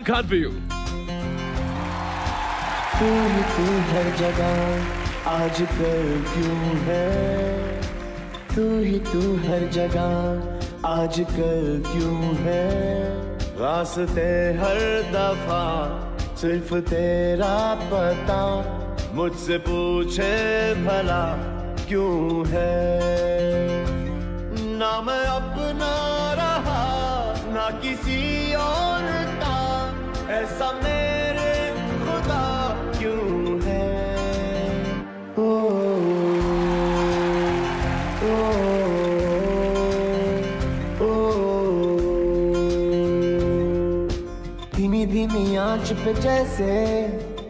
Salman Khan for you. तू तू हर जगह आजकल क्यों है? तू ही तू हर जगह आजकल क्यों है? रास्ते हर दफ़ा सिर्फ़ तेरा पता, मुझसे पूछे भला क्यों है? ना मैं अपना रहा, ना किसी और ऐसा मेरे खुदा क्यों है ओ, ओ, ओ, धीमी धीमी आँच पे जैसे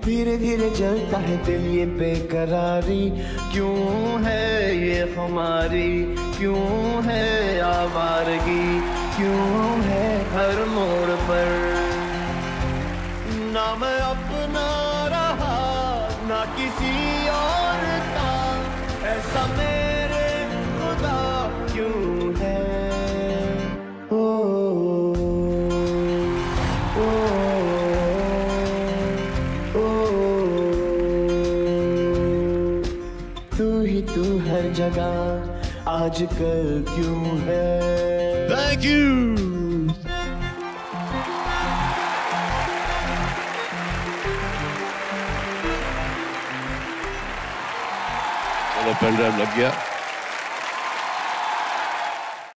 धीरे धीरे जलता है दिल ये बेकरारी क्यों है ये हमारी क्यों है आवारगी क्यों है हर मोड़ किसी और का। ऐसा मेरे खुदा क्यों है? ओ, ओ, ओ, तू ही तू हर जगह आजकल क्यों है? Thank you. चलो पेन लग गया